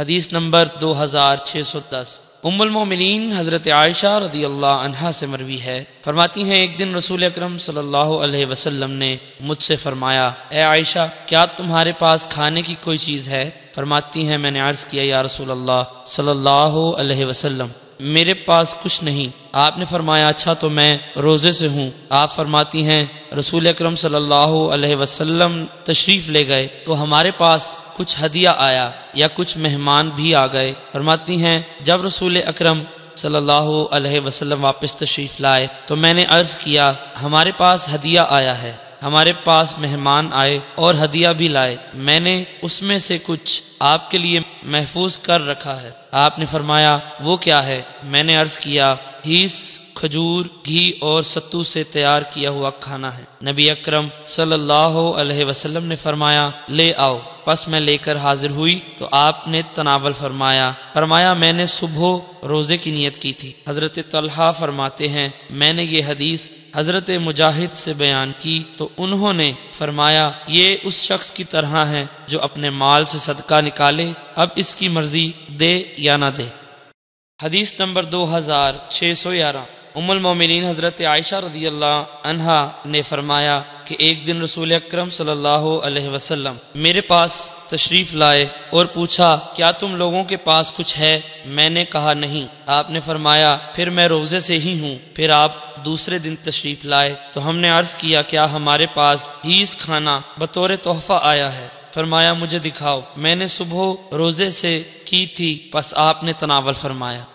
हदीस नंबर दो हज़ार छः सौ दस। उम्मिन हज़रत आयशा रदी अल्लाह अनहा से मरवी है। फरमाती हैं, एक दिन रसूल अकरम सल्लल्लाहु अलैहि वसल्लम ने मुझसे फरमाया, ए आयशा, क्या तुम्हारे पास खाने की कोई चीज़ है? फरमाती हैं, मैंने अर्ज़ किया, या रसूल अल्लाह सल्लल्लाहु अलैहि वसल्लम, मेरे पास कुछ नहीं। आपने फरमाया अच्छा तो मैं रोज़े से हूँ। आप फरमाती हैं रसूल अक्रम सल्लल्लाहु वसल्लम तशरीफ़ ले गए तो हमारे पास कुछ हदिया आया या कुछ मेहमान भी आ गए। फरमाती हैं, जब रसूल अक्रम सल्लल्लाहु वसल्लम वापस तशरीफ़ लाए तो मैंने अर्ज़ किया, हमारे पास हदिया आया है। हमारे पास मेहमान आए और हदिया भी लाए। मैंने उसमें से कुछ आपके लिए महफूज कर रखा है। आपने फरमाया, वो क्या है? मैंने अर्ज़ किया, हीस खजूर, घी और सत्तू से तैयार किया हुआ खाना है। नबी अकरम सल्लल्लाहु अलैहि वसल्लम ने फरमाया, ले आओ, बस मैं लेकर हाजिर हुई तो आपने तनावल फरमाया। फरमाया, मैंने सुबह रोज़े की नीयत की थी। हज़रत तलहा फरमाते हैं, मैंने ये हदीस हज़रत मुजाहिद से बयान की तो उन्होंने फरमाया, ये उस शख्स की तरह है जो अपने माल से सदका निकाले, अब इसकी मर्ज़ी दे या ना दे। हदीस नंबर दो हज़ार छः सौ ग्यारह। उमुलमिन हज़रत आयशा रदी अनहा ने फरमाया कि एक दिन रसूल अक्रम सल्लल्लाहु वसल्लम मेरे पास तशरीफ़ लाए और पूछा, क्या तुम लोगों के पास कुछ है? मैंने कहा, नहीं। आपने फरमाया, फिर मैं रोज़े से ही हूँ, फिर आप दूसरे दिन तशरीफ़ लाए। तो हमने अर्ज़ किया, क्या हमारे पास हीस खाना बतौर तोहफ़ा आया है? फरमाया, मुझे दिखाओ। मैंने सुबह रोज़े से की थी, बस आपने तनावल फरमाया।